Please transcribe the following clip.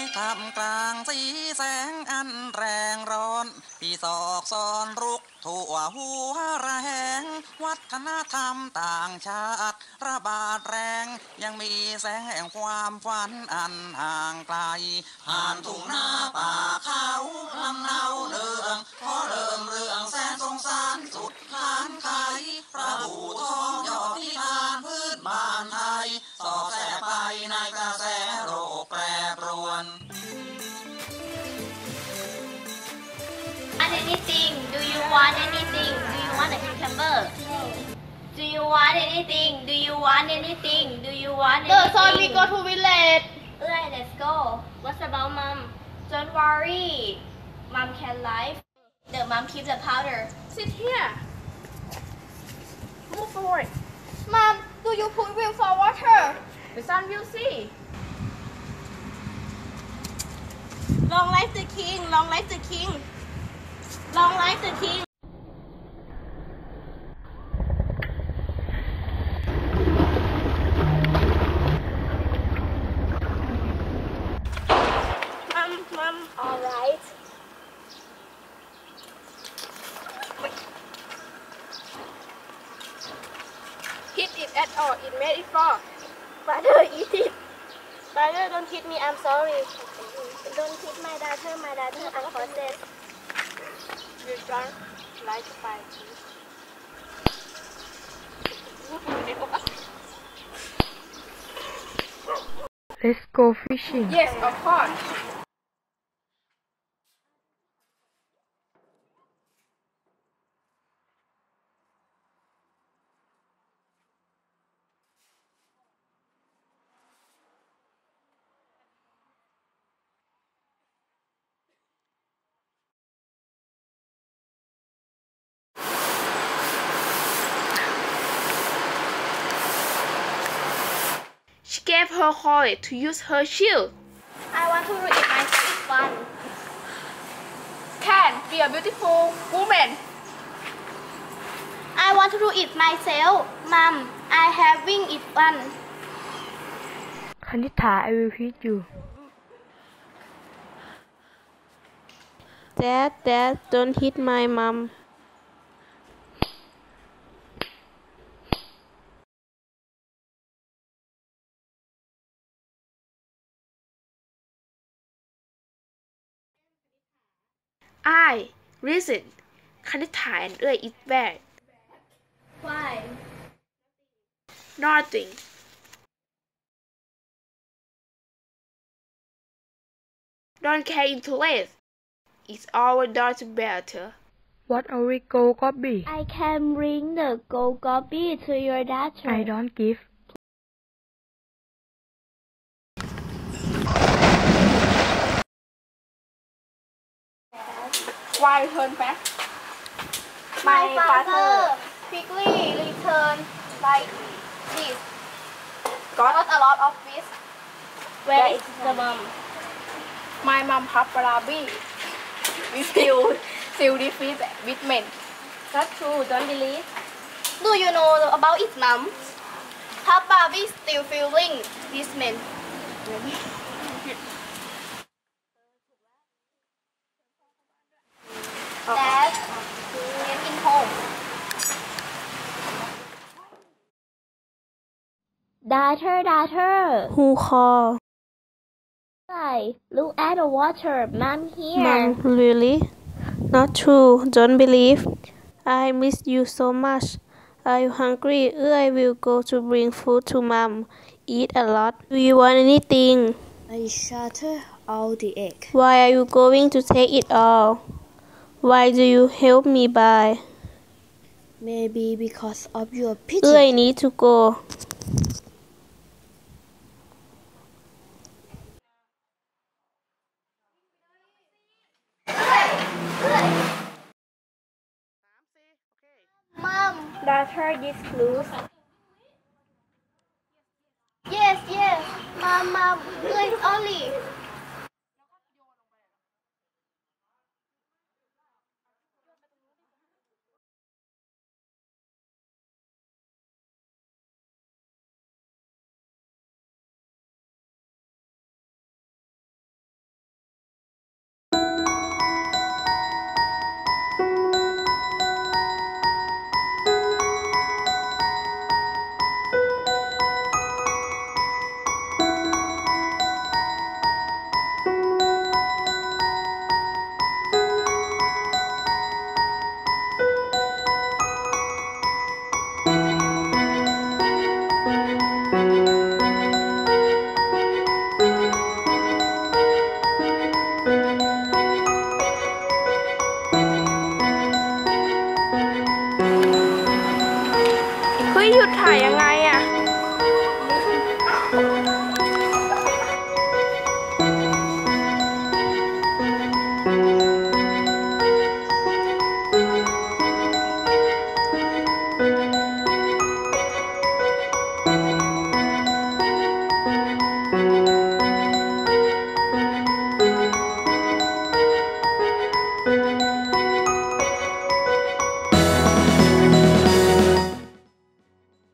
ให้ทำกลางสีแสงอันแรงร้อน พี่ศอกซอนรุกทั่วหัวระแหง วัฒนธรรมต่างชาติ ระบาดแรง ยังมีแสงแห่งความฝันอันห่างไกลผ่านทุ่งนาป anything? Do you want anything? Do you want a cucumber? Do you want anything? Do you want anything? Do you want The anything? son we go to village. Alright, let's go. What's about mom? Don't worry. Mom can live. The mom keep the powder. Sit here. Move forward. Mom, do you put wheel for water? The son will see. Long life the king. Long life the king. Life the king. Mom, mom, alright. Hit it at all. It made it fall. Father, eat it. Father, don't hit me. I'm sorry. Don't hit my daughter. My daughter unfortunate. You Let's go fishing. Yes, of course. gave her courage to use her shield. I want to read my sixth one. Can be a beautiful woman. I want to do it myself, Mom. I have wing it one. Kanitha, I will feed you. Dad, Dad, don't hit my mom. I reason can't it bad. Why? Nothing. Don't care interest. It's our daughter better. What are we gold goby? I can bring the gold goby to your daughter. I don't give why turn back My father quickly return like this. got Got a lot of fish. Where is the mom? my mom paparazzi we still still defeat with men That's true. Don't believe. Do you know about it, mom? Papa, we still feeling this man. Daughter, daughter. Who call? Hi, look at the water. Mom here. Mom, really? Not true. Don't believe. I miss you so much. I'm hungry. I will go to bring food to mom. Eat a lot. Do you want anything? I shatter all the egg. Why are you going to take it all? Why do you help me buy? Maybe because of your pity. I need to go. Mom. Daughter, this clothes. Yes, yes. Mom, mom. Please only. ถ่ายยังไง